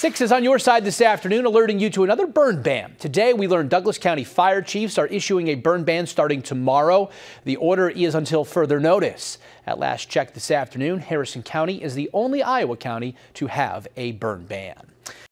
Six is on your side this afternoon, alerting you to another burn ban. Today, we learn Douglas County fire chiefs are issuing a burn ban starting tomorrow. The order is until further notice. At last check this afternoon, Harrison County is the only Iowa county to have a burn ban.